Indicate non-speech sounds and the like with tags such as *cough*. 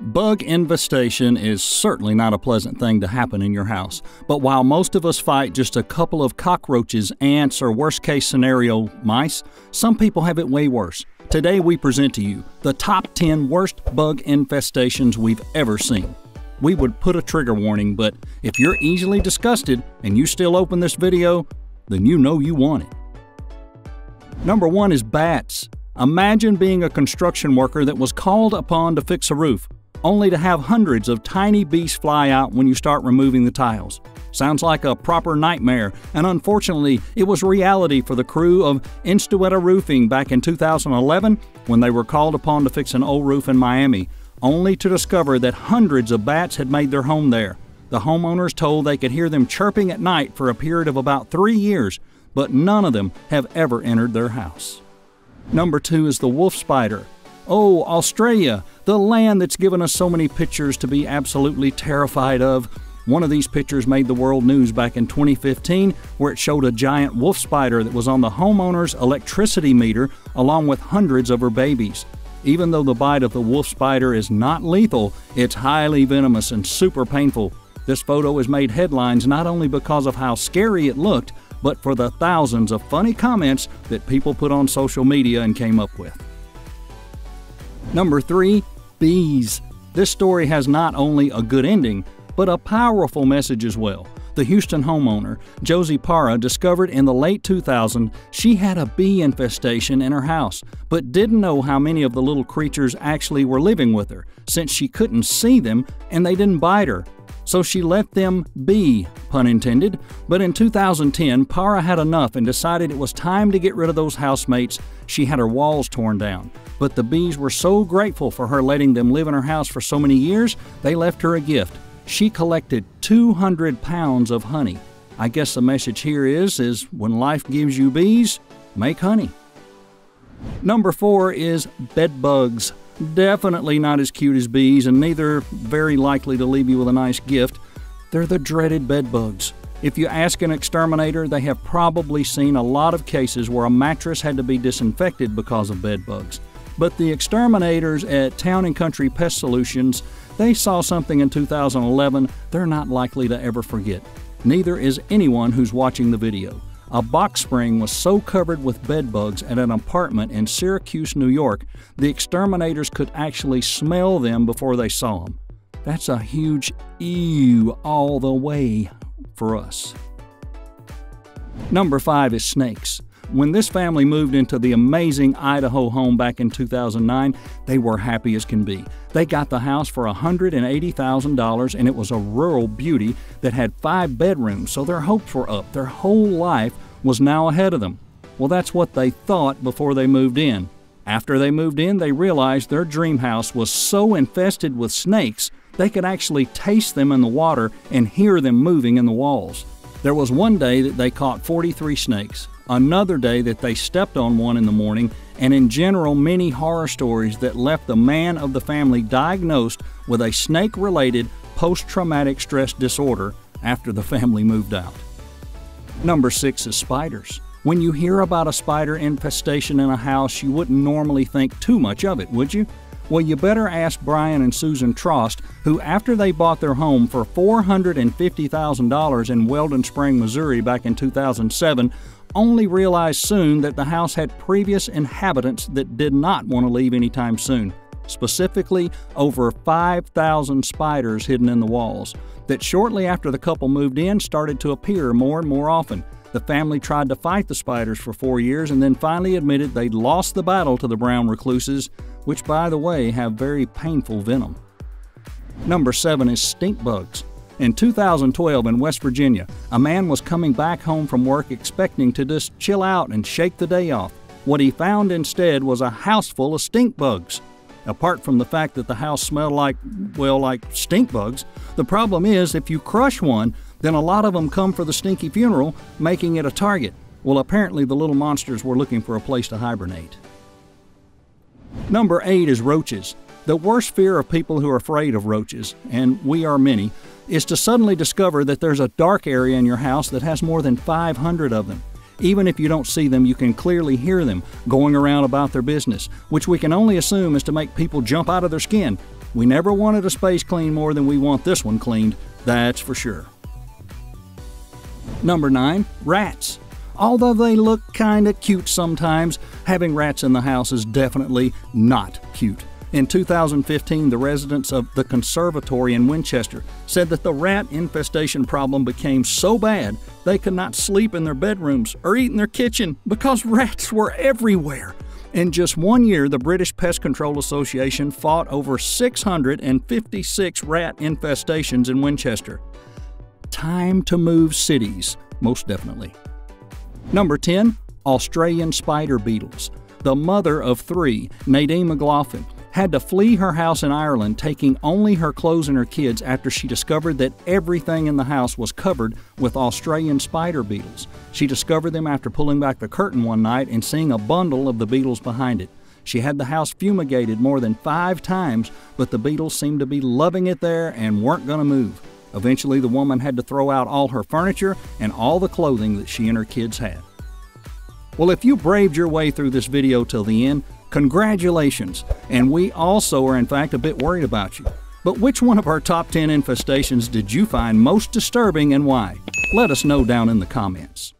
Bug infestation is certainly not a pleasant thing to happen in your house, but while most of us fight just a couple of cockroaches, ants, or worst case scenario, mice, some people have it way worse. Today we present to you the top 10 worst bug infestations we've ever seen. We would put a trigger warning, but if you're easily disgusted and you still open this video, then you know you want it. Number one is bats. Imagine being a construction worker that was called upon to fix a roof only to have hundreds of tiny beasts fly out when you start removing the tiles. Sounds like a proper nightmare, and unfortunately, it was reality for the crew of Instuetta Roofing back in 2011 when they were called upon to fix an old roof in Miami, only to discover that hundreds of bats had made their home there. The homeowners told they could hear them chirping at night for a period of about three years, but none of them have ever entered their house. Number two is the wolf spider. Oh, Australia, the land that's given us so many pictures to be absolutely terrified of. One of these pictures made the world news back in 2015, where it showed a giant wolf spider that was on the homeowner's electricity meter along with hundreds of her babies. Even though the bite of the wolf spider is not lethal, it's highly venomous and super painful. This photo has made headlines not only because of how scary it looked, but for the thousands of funny comments that people put on social media and came up with. Number 3. Bees. This story has not only a good ending, but a powerful message as well. The Houston homeowner, Josie Parra, discovered in the late 2000s she had a bee infestation in her house, but didn't know how many of the little creatures actually were living with her, since she couldn't see them and they didn't bite her. So she let them be, pun intended. But in 2010, Parra had enough and decided it was time to get rid of those housemates. She had her walls torn down. But the bees were so grateful for her letting them live in her house for so many years, they left her a gift. She collected 200 pounds of honey. I guess the message here is is when life gives you bees, make honey. Number 4 is bed bugs. Definitely not as cute as bees and neither very likely to leave you with a nice gift. They're the dreaded bed bugs. If you ask an exterminator, they have probably seen a lot of cases where a mattress had to be disinfected because of bed bugs. But the exterminators at Town and Country Pest Solutions, they saw something in 2011 they're not likely to ever forget. Neither is anyone who's watching the video. A box spring was so covered with bed bugs at an apartment in Syracuse, New York, the exterminators could actually smell them before they saw them. That's a huge ew all the way for us. Number five is snakes. When this family moved into the amazing Idaho home back in 2009, they were happy as can be. They got the house for $180,000 and it was a rural beauty that had five bedrooms, so their hopes were up. Their whole life was now ahead of them. Well, that's what they thought before they moved in. After they moved in, they realized their dream house was so infested with snakes they could actually taste them in the water and hear them moving in the walls. There was one day that they caught 43 snakes, another day that they stepped on one in the morning, and in general, many horror stories that left the man of the family diagnosed with a snake related post traumatic stress disorder after the family moved out. Number six is spiders. When you hear about a spider infestation in a house, you wouldn't normally think too much of it, would you? Well, you better ask Brian and Susan Trost, who, after they bought their home for $450,000 in Weldon Spring, Missouri back in 2007, only realized soon that the house had previous inhabitants that did not want to leave anytime soon. Specifically, over 5,000 spiders hidden in the walls, that shortly after the couple moved in started to appear more and more often. The family tried to fight the spiders for four years and then finally admitted they'd lost the battle to the brown recluses which, by the way, have very painful venom. Number 7 is stink bugs. In 2012 in West Virginia, a man was coming back home from work expecting to just chill out and shake the day off. What he found instead was a house full of stink bugs. Apart from the fact that the house smelled like, well, like stink bugs, the problem is if you crush one, then a lot of them come for the stinky funeral, making it a target. Well, apparently the little monsters were looking for a place to hibernate. Number eight is roaches. The worst fear of people who are afraid of roaches, and we are many, is to suddenly discover that there's a dark area in your house that has more than 500 of them. Even if you don't see them, you can clearly hear them going around about their business, which we can only assume is to make people jump out of their skin. We never wanted a space clean more than we want this one cleaned, that's for sure. Number 9. Rats. Although they look kinda cute sometimes, having rats in the house is definitely not cute. In 2015, the residents of the conservatory in Winchester said that the rat infestation problem became so bad they could not sleep in their bedrooms or eat in their kitchen because *laughs* rats were everywhere. In just one year, the British Pest Control Association fought over 656 rat infestations in Winchester. Time to move cities, most definitely. Number 10, Australian spider beetles. The mother of three, Nadine McLaughlin, had to flee her house in Ireland, taking only her clothes and her kids after she discovered that everything in the house was covered with Australian spider beetles. She discovered them after pulling back the curtain one night and seeing a bundle of the beetles behind it. She had the house fumigated more than five times, but the beetles seemed to be loving it there and weren't going to move. Eventually, the woman had to throw out all her furniture and all the clothing that she and her kids had. Well, if you braved your way through this video till the end, Congratulations! And we also are, in fact, a bit worried about you. But which one of our top 10 infestations did you find most disturbing and why? Let us know down in the comments.